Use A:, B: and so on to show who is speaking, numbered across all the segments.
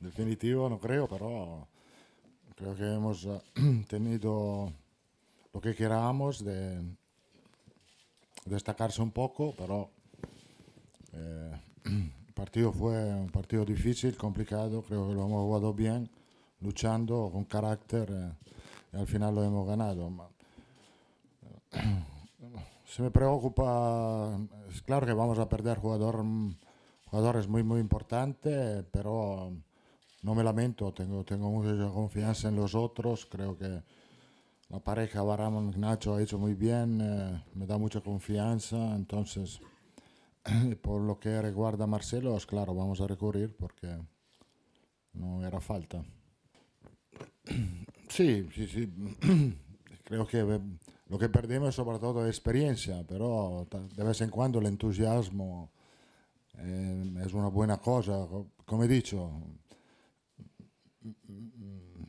A: definitivo no creo, pero creo que hemos eh, tenido lo que querábamos de destacarse un poco, pero eh, el partido fue un partido difícil, complicado, creo que lo hemos jugado bien, luchando con carácter eh, y al final lo hemos ganado. Ma- se me preocupa, es claro que vamos a perder jugador, jugadores muy muy importantes, pero no me lamento, tengo, tengo mucha confianza en los otros, creo que la pareja Barán Nacho ha hecho muy bien, eh, me da mucha confianza, entonces por lo que recuerda a Marcelo, claro, vamos a recurrir porque no era falta. Sí, sí, sí. Creo que eh, lo que perdimos sobre todo experiencia, pero de vez en cuando el entusiasmo eh, es una buena cosa. Co- Como he dicho,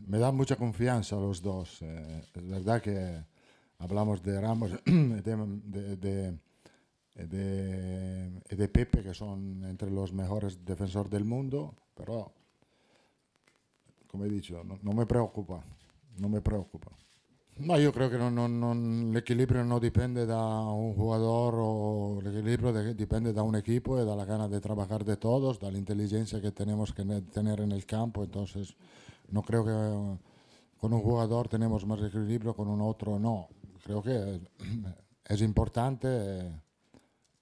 A: me dan mucha confianza los dos. Eh, es verdad que hablamos de Ramos de, de, de- de- de Pepe, que son entre los mejores defensores del mundo, pero come he dicho, no, no me preocupa, no me preocupa. No, io credo che non- non- non- l'equilibrio non dipende da un jugador o l'equilibrio de- dipende da un equipo y de la ganas de trabajar de todos, de la inteligencia que tenemos que ne- tener en el campo. Entonces, no creo que con un jugador tenemos más equilibrio, con un otro no. Creo que es importante.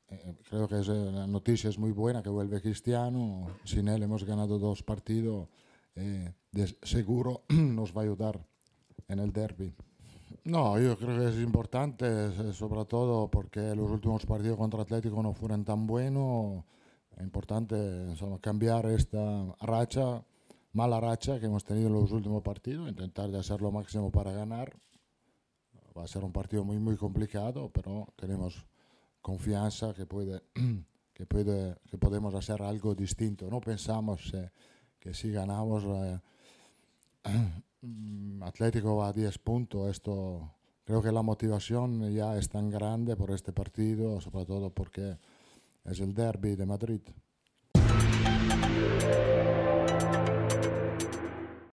A: eh, creo que la noticia es muy buena que vuelve Cristiano. Sin él hemos ganado dos partidos. eh, de seguro nos va a ayudar en el derby. No, yo creo que es importante, sobre todo porque los últimos partidos contra Atlético no fueron tan buenos. Es importante insomma, cambiar esta racha, mala racha que hemos tenido en los últimos partidos, intentar de hacer lo máximo para ganar. Va a ser un partido muy, muy complicado, pero tenemos confianza que, puede, que, puede, que podemos hacer algo distinto. No pensamos eh, que si ganamos... eh, Atlético va a 10 puntos. Esto creo que la motivación ya es tan grande por este partido, sobre todo porque es el derby de Madrid.